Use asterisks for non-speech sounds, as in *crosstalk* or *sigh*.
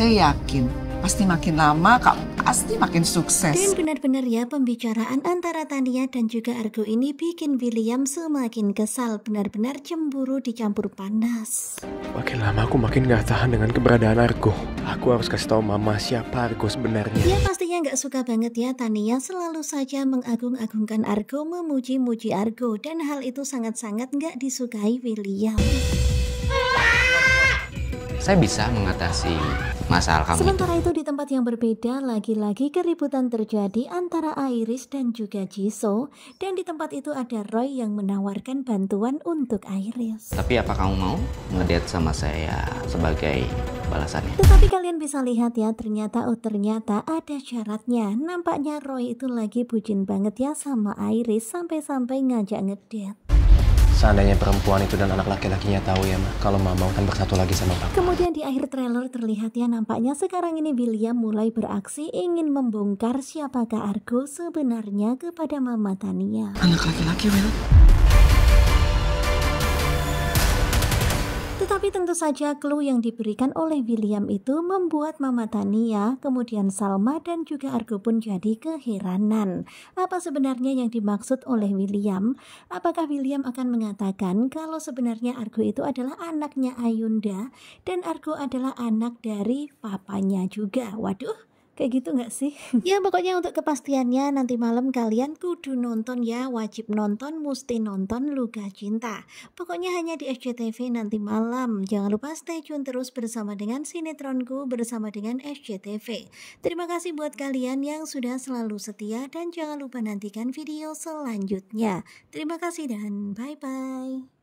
Saya yakin pasti makin lama kamu pasti makin sukses. Dan benar-benar ya pembicaraan antara Tania dan juga Argo ini bikin William semakin kesal, benar-benar cemburu dicampur panas. Makin lama aku makin gak tahan dengan keberadaan Argo. Aku harus kasih tahu mama siapa Argo sebenarnya. Ya pastinya nggak suka banget ya Tania selalu saja mengagung-agungkan Argo, memuji-muji Argo dan hal itu sangat-sangat nggak disukai William. Saya bisa mengatasi masalah kamu itu. Sementara itu di tempat yang berbeda lagi-lagi keributan terjadi antara Iris dan juga Jisoo dan di tempat itu ada Roy yang menawarkan bantuan untuk Iris. Tapi apa kamu mau ngedate sama saya sebagai balasannya? Tetapi kalian bisa lihat ya ternyata oh ternyata ada syaratnya. Nampaknya Roy itu lagi bucin banget ya sama Iris sampai-sampai ngajak ngedate. Seandainya perempuan itu dan anak laki-lakinya tahu ya mah kalau mama akan bersatu lagi sama papa. Kemudian di akhir trailer terlihat ya nampaknya sekarang ini William mulai beraksi ingin membongkar siapakah Argo sebenarnya kepada Mama Tania. Anak laki-laki, Will. Saja clue yang diberikan oleh William itu membuat Mama Tania, kemudian Salma dan juga Argo pun jadi keheranan. Apa sebenarnya yang dimaksud oleh William? Apakah William akan mengatakan kalau sebenarnya Argo itu adalah anaknya Ayunda dan Argo adalah anak dari papanya juga? Waduh, Kayak gitu nggak sih? *laughs* ya pokoknya untuk kepastiannya nanti malam kalian kudu nonton ya Wajib nonton, mesti nonton Luka Cinta. Pokoknya hanya di SCTV nanti malam. Jangan lupa stay tune terus bersama dengan sinetronku bersama dengan SCTV Terima kasih buat kalian yang sudah selalu setia Dan jangan lupa nantikan video selanjutnya. Terima kasih dan bye-bye